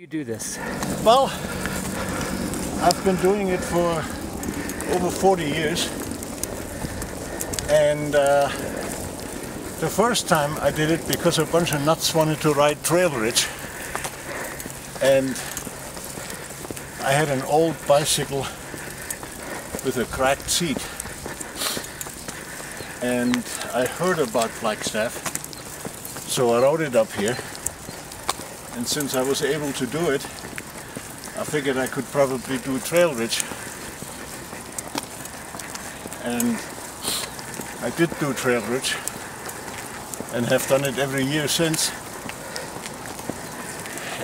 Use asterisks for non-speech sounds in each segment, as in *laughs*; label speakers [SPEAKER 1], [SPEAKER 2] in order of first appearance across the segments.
[SPEAKER 1] You do this.
[SPEAKER 2] Well, I've been doing it for over 40 years. And uh, the first time I did it because a bunch of nuts wanted to ride Trail Ridge. And I had an old bicycle with a cracked seat. And I heard about Flagstaff, so I rode it up here. And since I was able to do it, I figured I could probably do Trail Ridge. And I did do Trail Ridge and have done it every year since.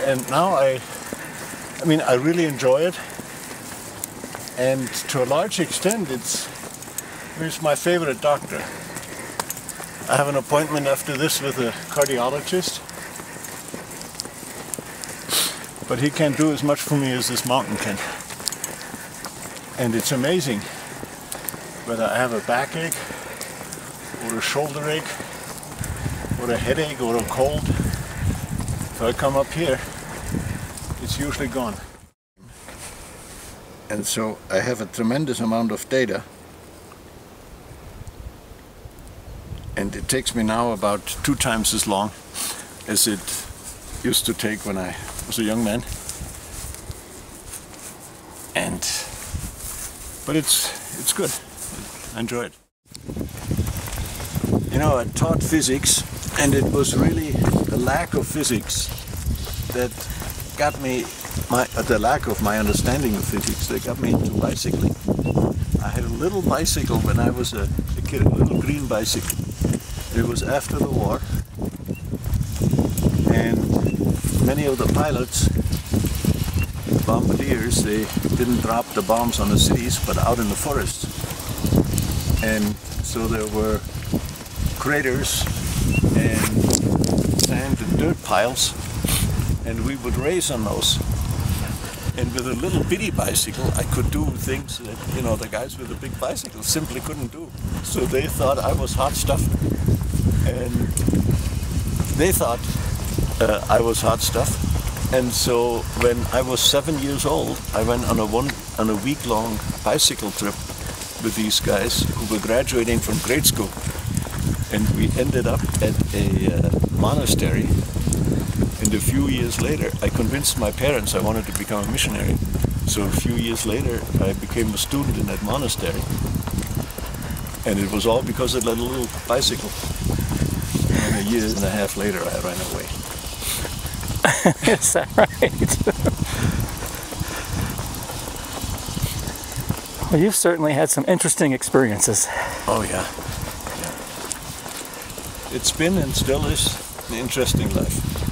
[SPEAKER 2] And now I, I mean, I really enjoy it. And to a large extent, it's, it's my favorite doctor. I have an appointment after this with a cardiologist but he can't do as much for me as this mountain can. And it's amazing whether I have a backache or a shoulder ache or a headache or a cold. If I come up here, it's usually gone. And so I have a tremendous amount of data and it takes me now about two times as long as it used to take when I was a young man. And, but it's, it's good. I enjoy it. You know, I taught physics and it was really the lack of physics that got me, my, uh, the lack of my understanding of physics that got me into bicycling. I had a little bicycle when I was a, a kid, a little green bicycle. It was after the war many of the pilots, bombardiers, they didn't drop the bombs on the cities, but out in the forests. And so there were craters and sand and dirt piles, and we would race on those. And with a little bitty bicycle, I could do things that, you know, the guys with the big bicycles simply couldn't do. So they thought I was hot stuff. And they thought uh, I was hard stuff. And so when I was seven years old, I went on a one on a week long bicycle trip with these guys who were graduating from grade school. And we ended up at a uh, monastery. And a few years later, I convinced my parents I wanted to become a missionary. So a few years later, I became a student in that monastery. And it was all because of that little bicycle. And a year and a half later, I ran away. *laughs*
[SPEAKER 1] Is that right? well, you've certainly had some interesting experiences.
[SPEAKER 2] Oh, yeah. yeah. It's been and still is an interesting life.